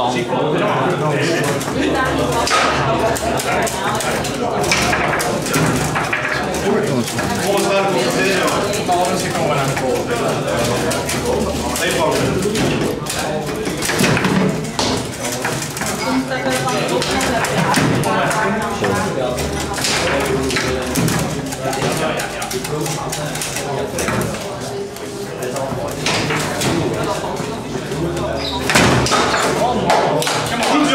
song. Måsar,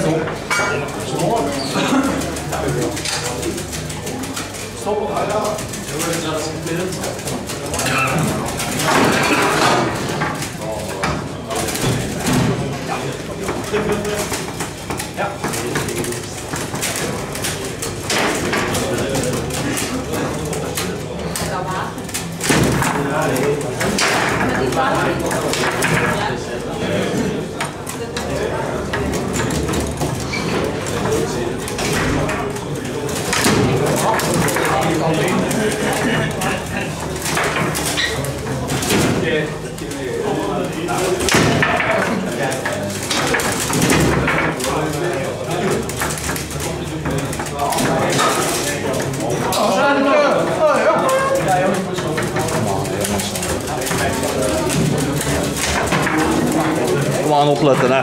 そこそこいや。Ja. Kom aan opletten hè.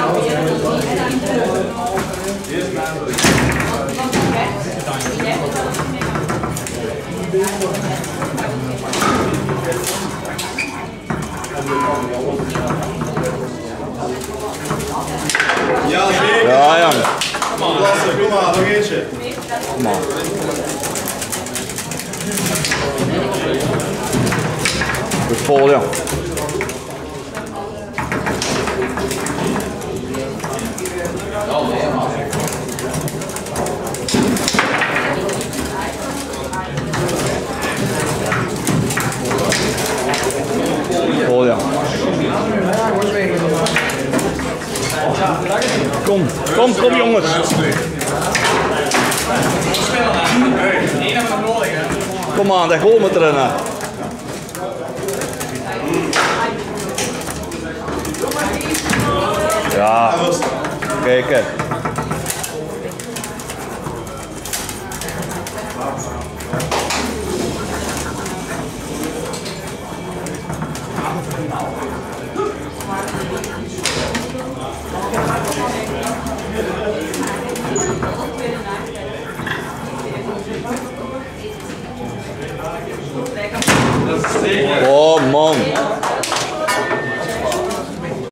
aan. Goed vol, ja. Vol, ja. Kom, kom, kom jongens. Kom aan, dat goal moet erin. Ja, kijken. 네.